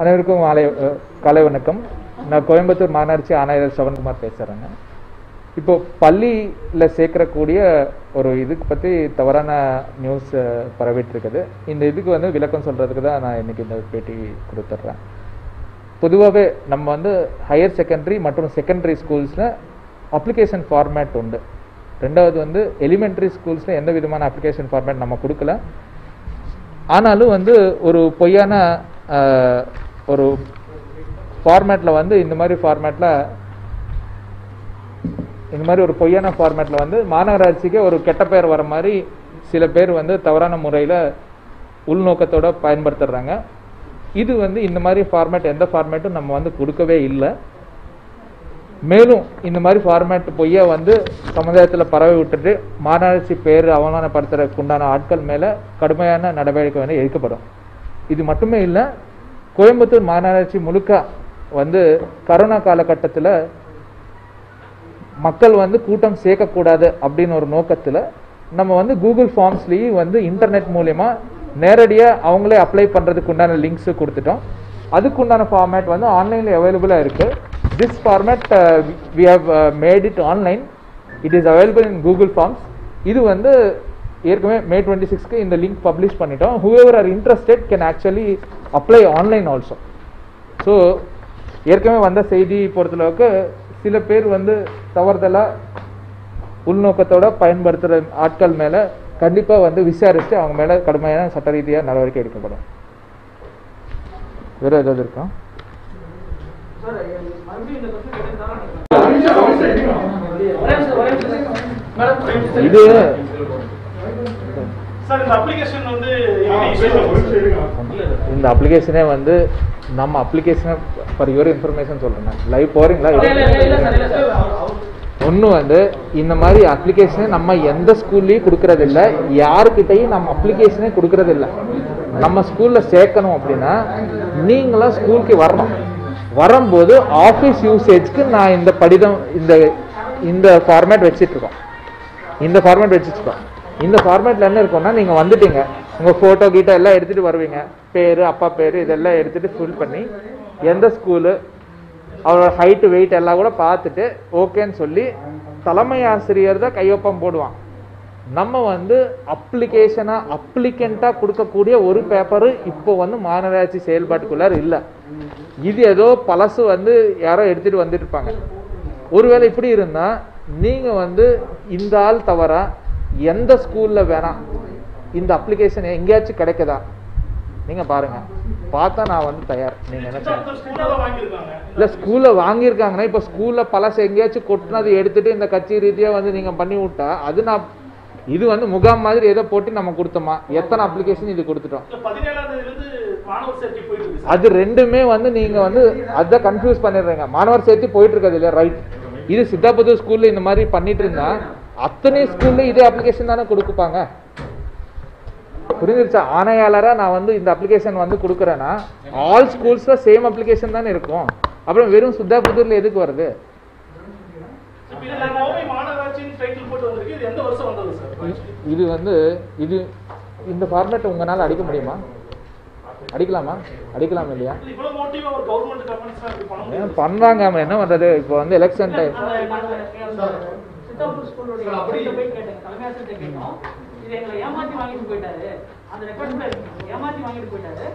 அனைவருக்கும் மாலை காலை வணக்கம். நான் கோயம்புத்தூர் மாநகராட்சி ஆணையர் சவன்குமார் பேசுகிறேங்க இப்போ பள்ளியில் சேர்க்கக்கூடிய ஒரு இதுக்கு பற்றி தவறான நியூஸ் பரவிட்டு இருக்குது இந்த இதுக்கு வந்து விளக்கம் சொல்கிறதுக்கு தான் நான் இன்னைக்கு இந்த பேட்டி கொடுத்துட்றேன். பொதுவாகவே நம்ம வந்து ஹையர் செகண்டரி மற்றும் செகண்டரி ஸ்கூல்ஸில் அப்ளிகேஷன் ஃபார்மேட் உண்டு. ரெண்டாவது வந்து எலிமெண்ட்ரி ஸ்கூல்ஸில் எந்த விதமான அப்ளிகேஷன் ஃபார்மேட் நம்ம கொடுக்கல. ஆனாலும் வந்து ஒரு பொய்யான ஒரு ஃபார்மேட்டில் வந்து இந்த மாதிரி ஃபார்மேட்டில் இந்த மாதிரி ஒரு பொய்யான ஃபார்மேட்டில் வந்து மாநகராட்சிக்கு ஒரு கெட்ட பெயர் வர மாதிரி சில பேர் வந்து தவறான முறையில் உள்நோக்கத்தோடு பயன்படுத்துறாங்க. இது வந்து இந்த மாதிரி ஃபார்மேட் எந்த ஃபார்மேட்டும் நம்ம வந்து கொடுக்கவே இல்லை. மேலும் இந்த மாதிரி ஃபார்மேட் பொய்யா வந்து சமுதாயத்தில் பரவி விட்டுட்டு மாநகராட்சி பேர் அவமானப்படுத்துறதுக்கு உண்டான ஆட்கள் மேலே கடுமையான நடவடிக்கை வந்து எடுக்கப்படும். இது மட்டுமே இல்லை கோயம்புத்தூர் மாநகராட்சி முழுக்க வந்து கரோனா காலகட்டத்தில் மக்கள் வந்து கூட்டம் சேர்க்கக்கூடாது அப்படின்னு ஒரு நோக்கத்தில் நம்ம வந்து கூகுள் ஃபார்ம்ஸ்லேயும் வந்து இன்டர்நெட் மூலயமா நேரடியாக அவங்களே அப்ளை பண்ணுறதுக்கு உண்டான லிங்க்ஸு கொடுத்துட்டோம். அதுக்கு உண்டான ஃபார்மேட் வந்து ஆன்லைனில் அவைலபிளாக இருக்குது this format we uh, made it online it is available in Google forms இது வந்து ஏற்கனவே மே டுவெண்ட்டி சிக்ஸ்க்கு இந்த லிங்க் பப்ளிஷ் பண்ணிட்டோம். Whoever are interested can actually apply online also so ஏற்கனவே வந்த செய்தி பொறுத்தளவுக்கு சில பேர் வந்து தவறுதலாக உள்நோக்கத்தோட பயன்படுத்துகிற ஆட்கள் மேலே கண்டிப்பாக வந்து விசாரித்து அவங்க மேலே கடுமையான சட்ட ரீதியாக நடவடிக்கை எடுக்கப்படும். வேறு ஏதாவது இருக்கா? இது சார் இந்த அப்ளிகேஷன் வந்து எப்படி இந்த அப்ளிகேஷனே வந்து நம்ம அப்ளிகேஷனை ஃபார் யுவர் இன்ஃபர்மேஷன் சொல்கிறேன் லைவ் போகிறீங்களா ஒன்று வந்து இந்த மாதிரி அப்ளிகேஷனை நம்ம எந்த ஸ்கூல்லையும் கொடுக்கறதில்ல. யாருக்கிட்டையும் நம்ம அப்ளிகேஷனே கொடுக்கறதில்ல. நம்ம ஸ்கூலில் சேர்க்கணும் அப்படின்னா நீங்களாம் ஸ்கூலுக்கு வரணும். வரும்போது ஆஃபீஸ் யூசேஜ்க்கு நான் இந்த படிதம் இந்த இந்த ஃபார்மேட் வச்சிட்ருக்கோம். இந்த ஃபார்மேட் வச்சுருக்கோம் இந்த ஃபார்மேட்டில் என்ன இருக்கும்னா நீங்கள் வந்துட்டீங்க. உங்கள் ஃபோட்டோ கீட்டோ எல்லாம் எடுத்துகிட்டு வருவீங்க. பேர் அப்பா பேர் இதெல்லாம் எடுத்துகிட்டு ஃபில் பண்ணி எந்த ஸ்கூலு அவரோட ஹைட்டு வெயிட் எல்லாம் கூட பார்த்துட்டு ஓகேன்னு சொல்லி தலைமை ஆசிரியர் தான் கையொப்பம் போடுவான். நம்ம வந்து அப்ளிகேஷனாக அப்ளிகண்ட்டாக கொடுக்கக்கூடிய ஒரு பேப்பரு இப்போ வந்து மாநகராட்சி செயல்பாட்டுக்குள்ளார இல்லை. இது ஏதோ பழசு வந்து யாரோ எடுத்துகிட்டு வந்துட்டு இருப்பாங்க ஒருவேளை இப்படி இருந்தால் நீங்கள் வந்து இந்த ஆள் தவிர எந்த ஸ்கூலில் வேணாம் இந்த அப்ளிகேஷன் எங்கேயாச்சும் கிடைக்குதா? நீங்கள் பாருங்கள் பார்த்தா நான் வந்து தயார். நீங்கள் வாங்கியிருக்காங்க. இல்லை ஸ்கூலில் வாங்கியிருக்காங்கன்னா இப்போ ஸ்கூலில் பழசு எங்கேயாச்சும் கொட்டினது எடுத்துட்டு இந்த கட்சி ரீதியாக வந்து நீங்கள் பண்ணி விட்டா அது நான் இது வந்து முகாம் மாதிரி ஏதோ போட்டு நம்ம கொடுத்தோமா? எத்தனை அப்ளிகேஷன் இது கொடுத்துட்டோம்? அது ரெண்டுமே வந்து நீங்கள் வந்து அதை கன்ஃபியூஸ் பண்ணிடுறீங்க. மாணவர் சேர்த்து போயிட்டு இருக்காது இல்லையா? ரைட் இது சித்தாபுத்தூர் ஸ்கூலில் இந்த மாதிரி பண்ணிட்டு இருந்தா அத்தனை ஸ்கூல்ல இதே அப்ளிகேஷன் தானே கொடுப்பாங்க புரிஞ்சிருச்சா? ஆணையாளரா நான் வந்து இந்த அப்ளிகேஷன் வந்து கொடுக்குறேன்னா ஆல் ஸ்கூல்ஸ்ல சேம் அப்ளிகேஷன் தானே இருக்கும். அப்புறம் வெறும் சுத்தாபுத்தூர்ல எதுக்கு வருது இப்ப இதுல கோவை மாநகராட்சின்னு டைட்டில் போட்டு வந்திருக்கு இது எந்த வருஷம் வந்தது சார்? இ- இது வந்து இது இந்த ஃபார்மேட் உங்களால் அடிக்க முடியுமா? அடிக்கலாமா? அடிக்கலாம் இல்லையா? இல்ல, இவ்வளவு மோட்டிவா ஒரு கவர்மெண்ட் கவர்மெண்ட்ஸ் இப்படி பண்ண முடியும் ஏன் பண்றாங்க அவன் என்ன பண்றது? இப்போ வந்து எலெக்ஷன் டைம் சித்தாபுர் ஸ்கூலுடைய ஆசிரியர்கிட்ட போய் கேட்டேன். தலைமை ஆசிரியர்கிட்ட கேட்டோம். இது எங்களை ஏமாத்தி வாங்கிட்டு போயிட்டாரு. அந்த ரெக்கார்ட்ல இருக்கு ஏமாத்தி வாங்கிட்டு போயிட்டாரு.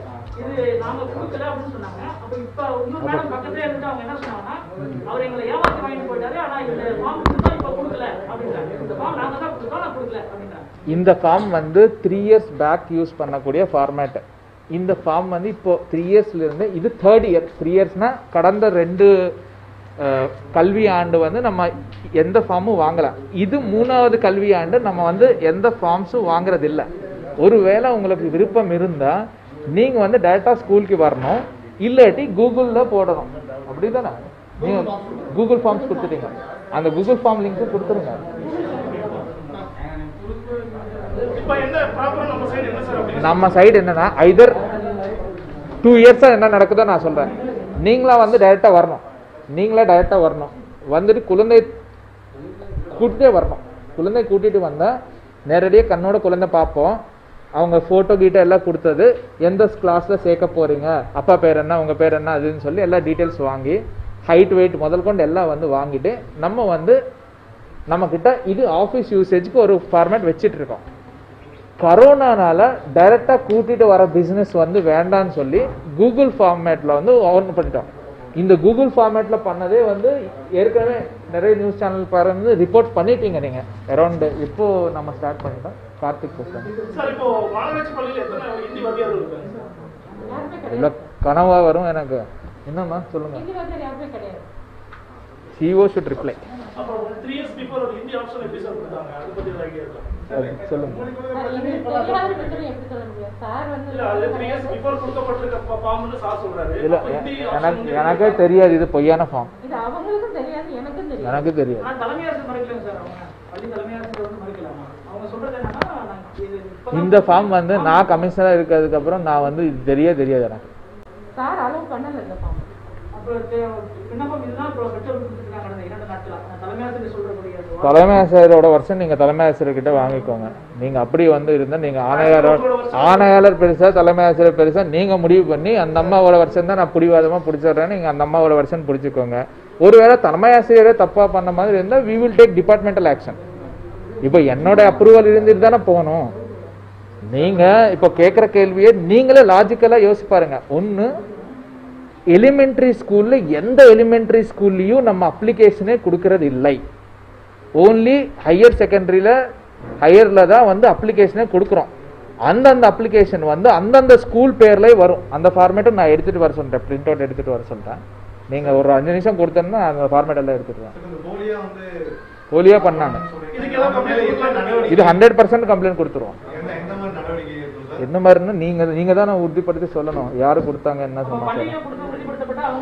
இது நாங்க கொடுக்கல அப்படின்னு சொன்னாங்க. அப்ப இப்ப இன்னொரு மேடம் பக்கத்துல இருந்துட்டு அவங்க என்ன சொன்னாங்கன்னா அவர் எங்களை ஏமாத்தி வாங்கிட்டு போயிட்டாரு. ஆனா இந்த இந்த ஃபார்ம் வந்து த்ரீ இயர்ஸ் பேக் யூஸ் பண்ணக்கூடிய ஃபார்மேட் இந்த ஃபார்ம் வந்து இப்போ த்ரீ இயர்ஸ்ல இருந்து இது தேர்ட் இயர் த்ரீ இயர்ஸ்னா கடந்த ரெண்டு கல்வி ஆண்டு வந்து நம்ம எந்த ஃபார்மும் வாங்கலாம் இது மூணாவது கல்வி ஆண்டு நம்ம வந்து எந்த ஃபார்ம்ஸும் வாங்குறது இல்ல ஒருவேளை உங்களுக்கு விருப்பம் இருந்தால் நீங்கள் வந்து டேரெக்டாக ஸ்கூலுக்கு வரணும். இல்லாட்டி கூகுளில் போடணும். அப்படிதானே? நீங்க கூகுள் ஃபார்ம்ஸ் கொடுத்துட்டீங்க. அந்த கூகுள் ஃபார்ம் லிங்க் கொடுத்துருங்க. நம்ம சைடு என்னன்னா ஐதர் டூ இயர்ஸாக என்ன நடக்குதோ நான் சொல்கிறேன் நீங்களா வந்து டைரெக்டாக வரணும். நீங்களே டைரெக்டாக வரணும். வந்துட்டு குழந்தை கூட்டிகிட்டே வரணும். குழந்தை கூட்டிகிட்டு வந்தால் நேரடியாக கண்ணோட குழந்தை பார்ப்போம். அவங்க ஃபோட்டோ கீட்டோ எல்லாம் கொடுத்தது எந்த கிளாஸில் சேர்க்க போறீங்க? அப்பா பேர் என்ன உங்கள் பேர் என்ன அதுன்னு சொல்லி எல்லா டீட்டெயில்ஸ் வாங்கி ஹைட் வெயிட் முதல் கொண்டு எல்லாம் வந்து வாங்கிட்டு நம்ம வந்து நம்மக்கிட்ட இது ஆஃபீஸ் யூசேஜ்க்கு ஒரு ஃபார்மேட் வச்சிட்டு இருக்கோம் கரோனானால டைரக்டா கூட்டிட்டு வர பிசினஸ் வந்து வேண்டாம்னு சொல்லி கூகுள் ஃபார்மேட்ல வந்து ஓன் பண்ணிட்டோம். இந்த கூகுள் ஃபார்மேட்ல பண்ணதே வந்து ஏற்கனவே நிறைய நியூஸ் சேனல் பாருங்க ரிப்போர்ட் பண்ணிட்டீங்க நீங்க. அரௌண்ட் இப்போ நம்ம ஸ்டார்ட் பண்ணிட்டோம். கார்த்திக் கூப்பிட்டேன் சார் இப்போ மாநகராட்சி பள்ளியில் எத்தனை ஹிந்தி வாத்தியார்கள் இருக்காங்க? சார் யாருமே இல்ல கிடையாது கனவா வரும் எனக்கு. என்னம்மா சொல்லுங்க. சிஓ ஷுட் ரிப்ளை சொல்லுங்க. எனக்கு தெரியாது இது பொய்யான ஃபார்ம் இது அவங்களுக்கும் தெரியாது எனக்கும் தெரியாது. எனக்கு தெரியாது. ஆனா தலைமை ஆசிரியர் மறைக்கலங்க சார் அவங்க. பள்ளி தலைமை ஆசிரியர் வந்து மறைக்கலாமா? அவங்க சொல்றது என்னன்னா நாங்க இது இப்பதான் இந்த ஃபார்ம் வந்து நான் கமிஷனராக இருக்கிறதுக்கு அப்புறம் நான் வந்து இது தெரிய தெரியாது எனக்கு. சார் அலோவ் பண்ணல இந்த ஃபார்ம் தலைமை ஆசிரியரோட வருஷம் நீங்க தலைமை ஆசிரியர்கிட்ட வாங்கிக்கோங்க. நீங்க அப்படி வந்து இருந்தா நீங்க ஆணையாளர் ஆணையாளர் பெருசா தலைமை ஆசிரியர் பெருசா நீங்க முடிவு பண்ணி அந்த அம்மாவோட வருஷம் தான் நான் பிடிவாதமா பிடிச்சிடுறேன். நீங்க அந்த அம்மாவோட வருஷம் பிடிச்சிக்கோங்க. ஒருவேளை தலைமை ஆசிரியரே தப்பா பண்ண மாதிரி இருந்தா we will take departmental action இப்போ என்னோட அப்ரூவல் இருந்துட்டு தானே போகணும். நீங்க இப்போ கேட்குற கேள்வியை நீங்களே லாஜிக்கலா யோசி பாருங்க. ஒன்று எலிமெண்ட்ரி ஸ்கூல்ல எந்த எலிமெண்ட்ரி ஸ்கூல்லையும் நம்ம அப்ளிகேஷனே கொடுக்கறது இல்லை. ஓன்லி ஹையர் செகண்டரியில் ஹையரில் தான் வந்து அப்ளிகேஷனே கொடுக்குறோம். அந்தந்த அப்ளிகேஷன் வந்து அந்தந்த ஸ்கூல் பேர்லேயே வரும். அந்த ஃபார்மேட்டை நான் எடுத்துகிட்டு வர சொல்லிட்டேன் பிரிண்ட் அவுட் எடுத்துகிட்டு வர சொல்லிட்டேன் நீங்கள் ஒரு அஞ்சு நிமிஷம் கொடுத்தோன்னா அந்த ஃபார்மேட் எல்லாம் எடுத்துகிட்டு வரேன் போலியா பண்ணாங்க. இது ஹண்ட்ரட் பர்சன்ட் கம்ப்ளைண்ட் கொடுத்துருவோம் என்ன மாதிரின்னா நீங்கள் நீங்கள் தான் உறுதிப்படுத்தி சொல்லணும். யார் கொடுத்தாங்க என்ன சமாச்சாரம்?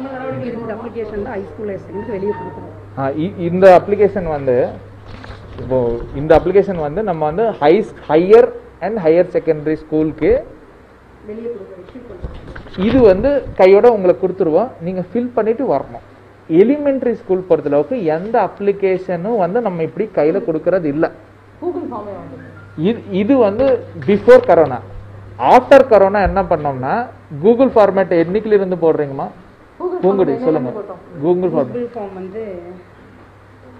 நடவடிக்கை இந்த எடுக்கணும். அப்ளிகேஷன் வந்து இப்போ இந்த அப்ளிகேஷன் வந்து நம்ம வந்து high higher and higher secondary ஸ்கூலுக்கு இது வந்து கையோட உங்களுக்கு கொடுத்துருவோம். நீங்கள் ஃபில் பண்ணிட்டு வரணும். எலிமெண்ட்ரி ஸ்கூல் பொறுத்தளவுக்கு எந்த அப்ளிகேஷனும் வந்து நம்ம இப்படி கையில் கொடுக்கறது இல்லை. கூகுள் ஃபார்மே வந்து இது இது வந்து பிஃபோர் கரோனா ஆஃப்டர் கரோனா என்ன பண்ணோம்னா கூகுள் ஃபார்மேட் என்னைக்குல இருந்து போடுறீங்கம்மா? கூகுள் பூங்குடி சொல்லுங்க. கூகுள் ஃபார்ம் வந்து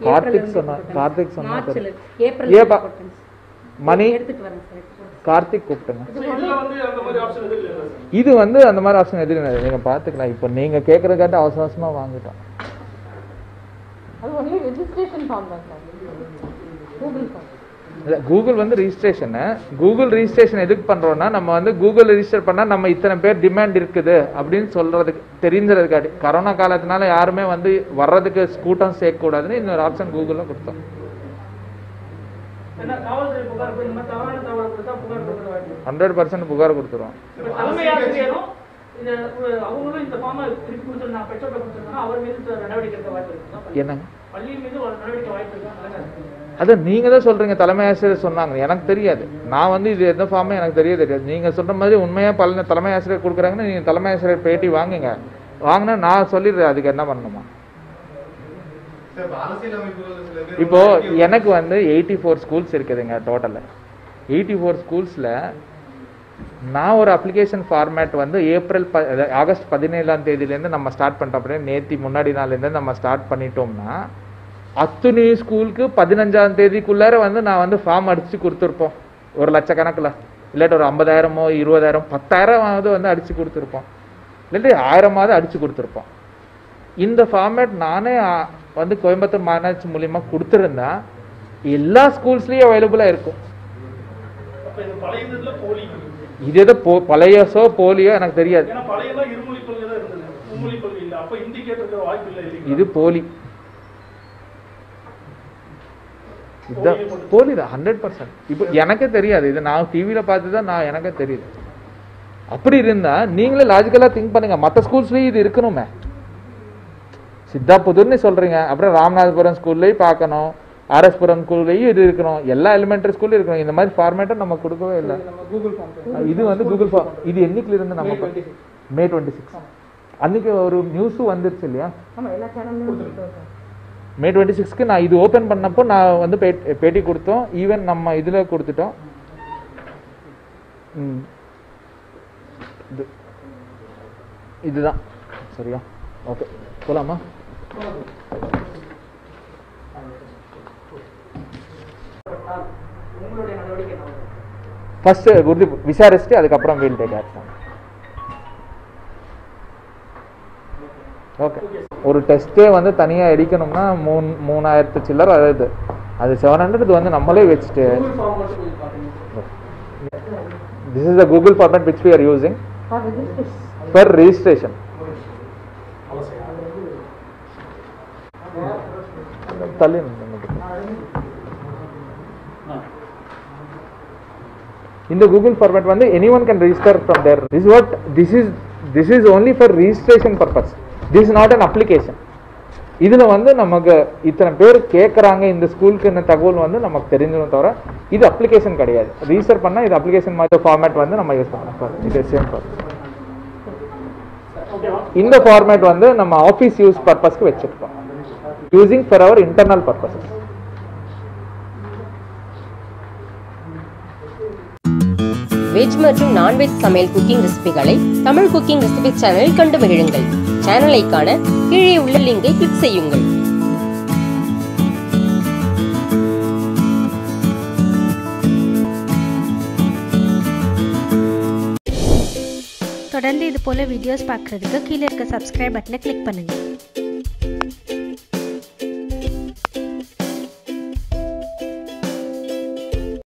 கார்த்திக் சொன்னா கார்த்திக் சொன்னா ஏப்பா. மணி எடுத்துட்டு வரேன் சார் கார்த்திக் கூப்பிட்டுங்க. இதுல வந்து அந்த மாதிரி ஆப்ஷன் எதுவும் இல்லை சார்? இது வந்து அந்த மாதிரி ஆப்ஷன் எதுவும் இல்லை நீங்க பாத்துக்கலாம். இப்போ நீங்க கேட்கறதுக்காட்டி அவசர அவசரமா வாங்கிட்டோம். அது ஒன்லி ரெஜிஸ்ட்ரேஷன் ஃபார்ம் தான் சார். கூகுள் ஃபார்ம் இல்ல கூகுள் வந்து ரிஜிஸ்ட்ரேஷனு கூகுள் ரிஜிஸ்ட்ரேஷன் எதுக்கு பண்றோம்னா நம்ம வந்து கூகுள் ரெஜிஸ்டர் பண்ணா நம்ம இத்தனை பேர் டிமாண்ட் இருக்குது அப்படின்னு சொல்றதுக்கு தெரிஞ்சுறதுக்காட்டி. கரோனா காலத்தினால யாருமே வந்து வர்றதுக்கு கூட்டம் சேர்க்க கூடாதுன்னு இன்னொரு ஆப்ஷன் கூகுள்ல கொடுத்தோம். ஹண்ட்ரட் பர்சன்ட் புகார் கொடுத்துருவோம். இப்ப தலைமை ஆசிரியரும் இந்த ஒரு- அவங்களும் இந்த ஃபார்மை திருப்பி கொடுத்துருந்தா பெற்றோர்கிட்ட கொடுத்துருந்தா அவர் மீது நடவடிக்கை எடுக்க வாய்ப்பு இருக்கு என்னங்க? பள்ளி மீது ஒரு நடவடிக்கை வாய்ப்பு இருக்கா? தலைமை ஆசிரியர் அது நீங்க தான் சொல்றீங்க தலைமை ஆசிரியர் சொன்னாங்க. எனக்கு தெரியாது. நான் வந்து இது எந்த ஃபார்மே எனக்கு தெரிய தெரியாது. நீங்க சொல்ற மாதிரி உண்மையா பல தலைமை ஆசிரியர் கொடுக்குறாங்கன்னு நீங்க தலைமை ஆசிரியர் பேட்டி வாங்குங்க. வாங்கினா நான் சொல்லிடுறேன் அதுக்கு என்ன பண்ணணுமா? இப்ப எனக்கு வந்து எயிட்டி ஃபோர் ஸ்கூல்ஸ் இருக்குதுங்க டோட்டலில் எயிட்டி ஃபோர் ஸ்கூல்ஸில் நான் ஒரு அப்ளிகேஷன் ஃபார்மேட் வந்து ஏப்ரல் ப ஆகஸ்ட் பதினேழாம் தேதியிலேருந்து நம்ம ஸ்டார்ட் பண்ணிட்டோம் அப்படின்னா நேற்று முன்னாடி நாள்லேருந்து நம்ம ஸ்டார்ட் பண்ணிட்டோம்னா அத்துணி ஸ்கூலுக்கு பதினஞ்சாம் தேதிக்குள்ளார வந்து நான் வந்து ஃபார்ம் அடித்து கொடுத்துருப்போம். ஒரு லட்சக்கணக்கில். இல்லாட்டி ஒரு ஐம்பதாயிரமோ இருபதாயிரம் பத்தாயிரமாவது வந்து அடித்து கொடுத்துருப்போம். இல்லாட்டி ஆயிரமாவது அடித்து கொடுத்துருப்போம். இந்த ஃபார்மேட் நானே வந்து கோயம்புத்தூர் மாநாட்சி மூலியமா கொடுத்துருந்தா எல்லா ஸ்கூல்ஸ்லேயும் அவைலபிளாக இருக்கும். இது எதோ போ பழையசோ போலியோ எனக்கு தெரியாது? இது போலி. இதுதான். போலி தான் ஹண்ட்ரட் பர்சன்ட் இப்போ எனக்கே தெரியாது. இது நான் டிவியில பார்த்து தான் நான் எனக்கே தெரியுது. அப்படி இருந்தா நீங்களே லாஜிக்கலா திங்க் பண்ணுங்க. மற்ற ஸ்கூல்ஸ்லயும் இது இருக்கணுமே. சித்தாபுதூர்னு சொல்றீங்க. அப்புறம் ராமநாதபுரம் ஸ்கூல்லையும் பார்க்கணும். ஆர்எஸ்புரம் ஸ்கூல்லையும் இது இருக்கணும். எல்லா எலிமெண்டரி ஸ்கூல்லையும் இருக்கணும். இந்த மாதிரி ஃபார்மேட்டை நம்ம கொடுக்கவே இல்லை. இது வந்து கூகுள் ஃபார்ம் இது என்னைக்குல இருந்து நம்ம மே டுவெண்ட்டி சிக்ஸ் அன்னைக்கு ஒரு நியூஸும் வந்துருச்சு இல்லையா? மே டுவெண்ட்டி சிக்ஸ்க்கு நான் இது ஓப்பன் பண்ணப்போ நான் வந்து பேட்- பேட்டி கொடுத்தோம். ஈவன் நம்ம இதில் கொடுத்துட்டோம். ம். இது இதுதான். சரியா? ஓகே போலாமா உங்களுடைய நடவடிக்கை என்ன ஃபர்ஸ்ட் உறுதி விசாரிச்சுட்டு அதுக்கப்புறம் வீல் டேக் ஆக்ஷன் ஓகே ஒரு டெஸ்ட்டே வந்து தனியாக எடுக்கணும்னா மூணு மூணாயிரத்து சில்லர் அதாவது அது செவன் ஹண்ட்ரட் வந்து நம்மளே வச்சுட்டு this is the Google format which we are using For registration. For registration தள்ளி இந்த கூகுள் ஃபார்மேட் வந்து anyone can register from there this what this is this is only for registration purpose this is not an application இதுல வந்து நமக்கு இத்தனை பேர் கேட்குறாங்க இந்த ஸ்கூலுக்கு என்ன தகவல் வந்து நமக்கு தெரிஞ்சிடும் தவிர இது அப்ளிகேஷன் கிடையாது. ரிஜிஸ்டர் பண்ணால் இது அப்ளிகேஷன் மாதிரி ஃபார்மேட் வந்து நம்ம யூஸ் பண்ணலாம் இது சேம் இந்த ஃபார்மேட் வந்து நம்ம ஆஃபீஸ் யூஸ் பர்பஸ்க்கு வச்சிருக்கோம். Using for our internal purposes veg மற்றும் நான்வெஜ் சமையல் குக்கிங் ரெசிபிகளை தமிழ் குக்கிங் ரெசிபி சேனலில் கண்டு மகிழுங்கள். சேனலை காண கீழே உள்ள லிங்கை கிளிக் செய்யுங்கள். தொடர்ந்து இது போல் வீடியோஸ் பார்க்குறதுக்கு கீழே இருக்க சப்ஸ்கிரைப் பட்டனை கிளிக் பண்ணுங்கள்